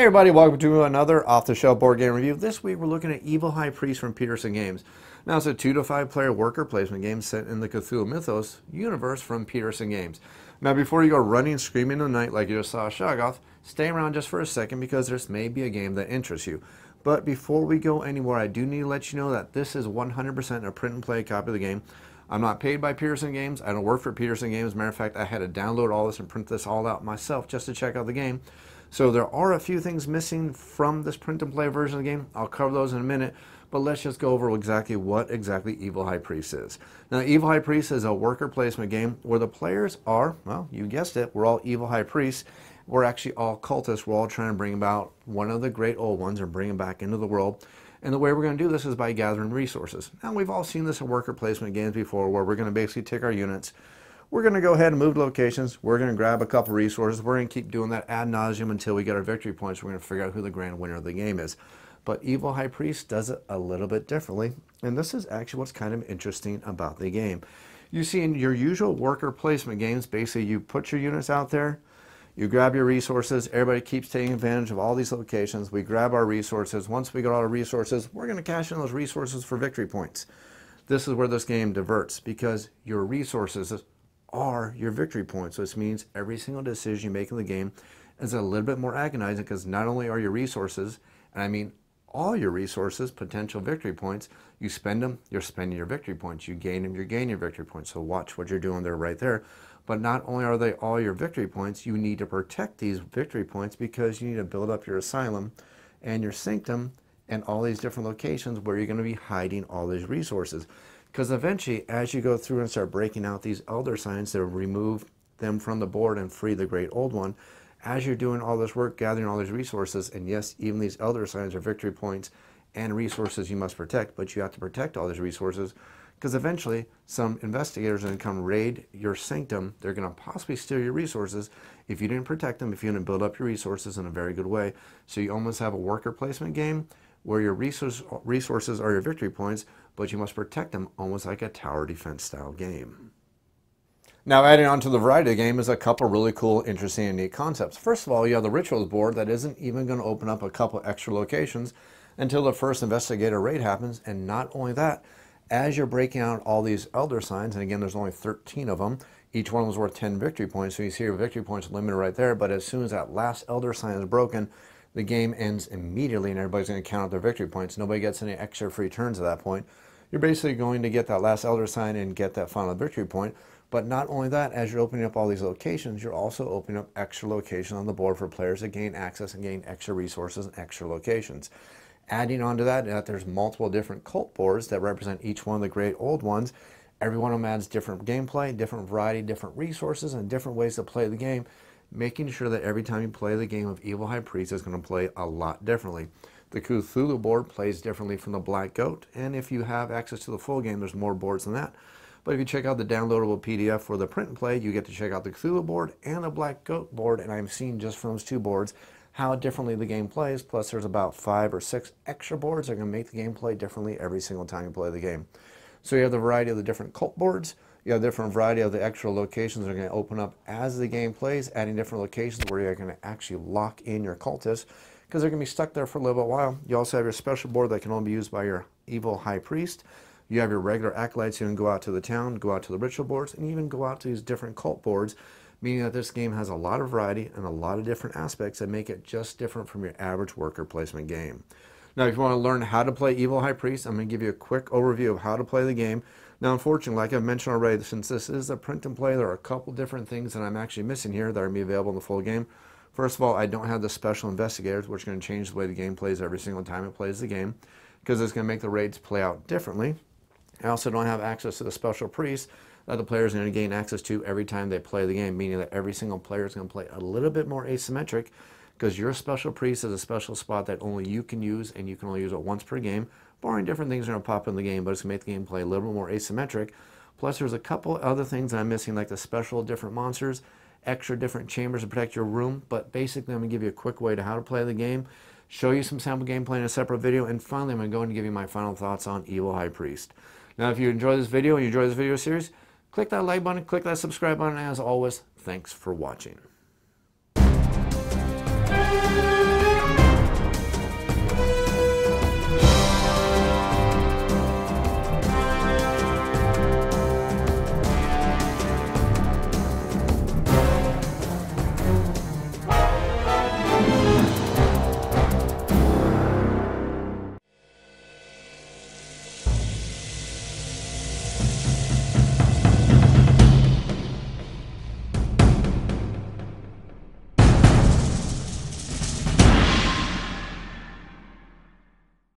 Hey everybody, welcome to another off-the-shelf board game review. This week we're looking at Evil High Priest from Petersen Games. Now it's a 2 to 5 player worker placement game set in the Cthulhu Mythos universe from Petersen Games. Now before you go running screaming in the night like you just saw Shoggoth, stay around just for a second because this may be a game that interests you. But before we go anywhere, I do need to let you know that this is 100% a print and play copy of the game. I'm not paid by Petersen Games. I don't work for Petersen Games. Matter of fact, I had to download all this and print this all out myself just to check out the game. So there are a few things missing from this print and play version of the game. I'll cover those in a minute, but let's just go over exactly what exactly Evil High Priest is. Now, Evil High Priest is a worker placement game where the players are, well, you guessed it, we're all Evil High Priests. We're actually all cultists. We're all trying to bring about one of the great old ones and bring them back into the world. And the way we're going to do this is by gathering resources. Now, we've all seen this in worker placement games before where we're going to basically take our units, we're going to go ahead and move to locations. We're going to grab a couple resources. We're going to keep doing that ad nauseum until we get our victory points. We're going to figure out who the grand winner of the game is. But Evil High Priest does it a little bit differently. And this is actually what's kind of interesting about the game. You see in your usual worker placement games, basically you put your units out there, you grab your resources, everybody keeps taking advantage of all these locations. We grab our resources. Once we get all our resources, we're going to cash in those resources for victory points. This is where this game diverts because your resources are your victory points. So this means every single decision you make in the game is a little bit more agonizing because not only are your resources, and I mean all your resources, potential victory points, you spend them, you're spending your victory points. You gain them, you're gaining your victory points. So watch what you're doing there right there. But not only are they all your victory points, you need to protect these victory points because you need to build up your asylum and your sanctum and all these different locations where you're going to be hiding all these resources. Because eventually, as you go through and start breaking out these elder signs to remove them from the board and free the great old one, as you're doing all this work, gathering all these resources, and yes, even these elder signs are victory points and resources you must protect, but you have to protect all these resources because eventually some investigators are going to come raid your sanctum. They're going to possibly steal your resources if you didn't protect them, if you didn't build up your resources in a very good way. So you almost have a worker placement game where your resource, resources are your victory points, but you must protect them almost like a tower defense style game. Now, adding on to the variety of the game is a couple really cool, interesting, and neat concepts. First of all, you have the rituals board that isn't even going to open up a couple extra locations until the first investigator raid happens. And not only that, as you're breaking out all these elder signs, and again, there's only 13 of them, each one was worth 10 victory points. So you see your victory points limited right there. But as soon as that last elder sign is broken, the game ends immediately and everybody's going to count out their victory points. Nobody gets any extra free turns at that point. You're basically going to get that last Elder Sign and get that final victory point. But not only that, as you're opening up all these locations, you're also opening up extra locations on the board for players to gain access and gain extra resources and extra locations. Adding on to that, that there's multiple different cult boards that represent each one of the great old ones. Every one of them adds different gameplay, different variety, different resources, and different ways to play the game making sure that every time you play the game of Evil High Priest is going to play a lot differently. The Cthulhu board plays differently from the Black Goat, and if you have access to the full game, there's more boards than that. But if you check out the downloadable PDF for the print and play, you get to check out the Cthulhu board and the Black Goat board, and I've seen just from those two boards how differently the game plays, plus there's about five or six extra boards that are going to make the game play differently every single time you play the game. So you have the variety of the different cult boards, you have a different variety of the extra locations that are going to open up as the game plays, adding different locations where you're going to actually lock in your cultists because they're going to be stuck there for a little bit while. You also have your special board that can only be used by your evil high priest. You have your regular acolytes who can go out to the town, go out to the ritual boards, and even go out to these different cult boards, meaning that this game has a lot of variety and a lot of different aspects that make it just different from your average worker placement game. Now, if you want to learn how to play Evil High Priest, I'm going to give you a quick overview of how to play the game. Now, unfortunately, like I've mentioned already, since this is a print and play, there are a couple different things that I'm actually missing here that are going to be available in the full game. First of all, I don't have the special investigators, which are going to change the way the game plays every single time it plays the game, because it's going to make the raids play out differently. I also don't have access to the special priests that the players are going to gain access to every time they play the game, meaning that every single player is going to play a little bit more asymmetric, because your special priest is a special spot that only you can use, and you can only use it once per game, barring different things are going to pop in the game, but it's going to make the game play a little bit more asymmetric. Plus, there's a couple other things that I'm missing, like the special different monsters, extra different chambers to protect your room. But basically, I'm going to give you a quick way to how to play the game, show you some sample gameplay in a separate video, and finally, I'm going to go and give you my final thoughts on Evil High Priest. Now, if you enjoy this video and you enjoy this video series, click that like button, click that subscribe button, as always, thanks for watching.